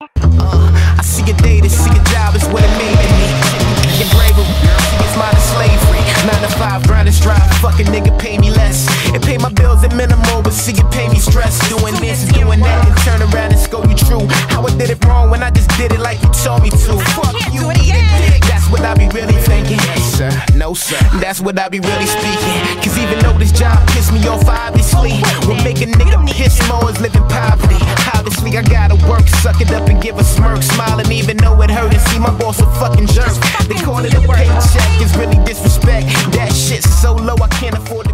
Uh, I see a day to see a job is what it made to me. Your bravery is mine is slavery. Nine to five, grind and strive. Fucking nigga, pay me less. It pay my bills at minimal, but see it pay me stress. Doing this and doing that, and turn around and score you true. How I did it wrong when I just did it like you told me to. Fuck you, eat it, dick. That's what I be really thinking. Sir, no sir. That's what I be really speaking. Cause even though this job pissed me off, obviously, oh, what we're make a nigga piss more is living poverty. Obviously, give a smirk, smiling even though it hurt. And see my boss a fucking jerk. They call it a paycheck, it's really disrespect. That shit's so low I can't afford it.